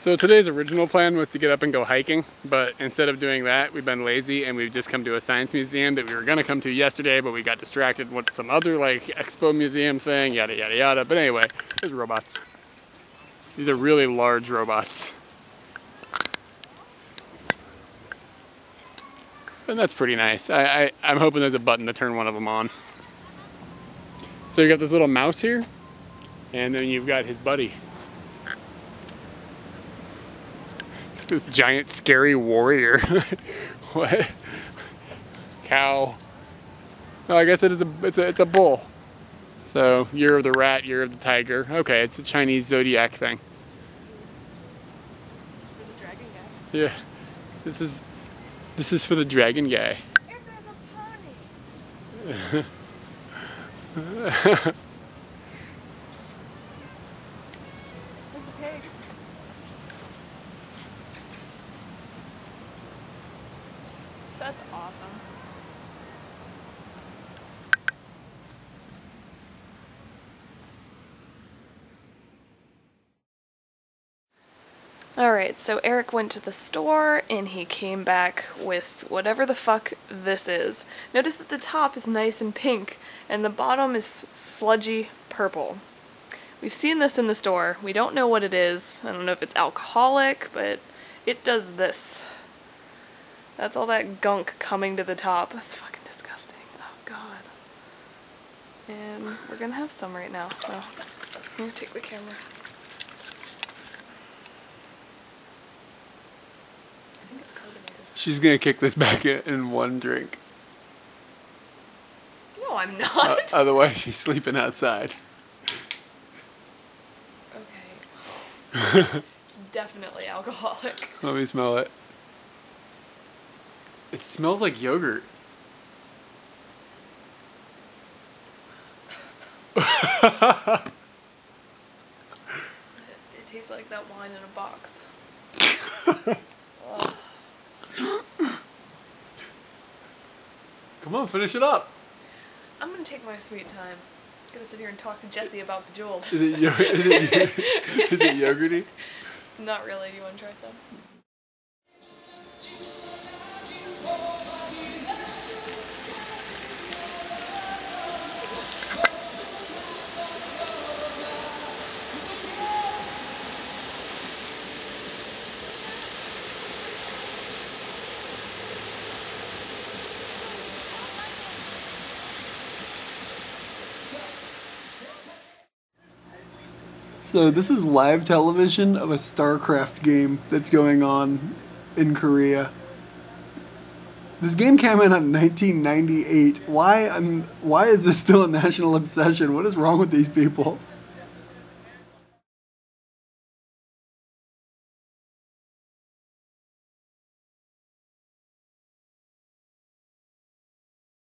So today's original plan was to get up and go hiking, but instead of doing that, we've been lazy and we've just come to a science museum that we were gonna come to yesterday, but we got distracted with some other like expo museum thing, yada yada yada. But anyway, there's robots. These are really large robots. And that's pretty nice. I, I, I'm hoping there's a button to turn one of them on. So you got this little mouse here, and then you've got his buddy. This giant scary warrior. what? Cow. No, I guess it is a it's a it's a bull. So year of the rat, year of the tiger. Okay, it's a Chinese zodiac thing. For the dragon guy. Yeah. This is this is for the dragon guy. That's awesome. Alright, so Eric went to the store and he came back with whatever the fuck this is. Notice that the top is nice and pink and the bottom is sludgy purple. We've seen this in the store. We don't know what it is. I don't know if it's alcoholic, but it does this. That's all that gunk coming to the top. That's fucking disgusting. Oh god. And we're gonna have some right now, so here, take the camera. I think it's carbonated. She's gonna kick this back in, one drink. No, I'm Uh, not. otherwise, she's sleeping outside. okay. It's definitely alcoholic. Let me smell it. It smells like yogurt. It, it tastes like that wine in a box. Come on, finish it up. I'm gonna take my sweet time. I'm gonna sit here and talk to Jesse about Bejeweled. Is it, yo- is it, is it yogurty? Not really. Do you want to try some? So this is live television of a StarCraft game that's going on in Korea. This game came out in 1998. Why? Why is this still a national obsession? What is wrong with these people?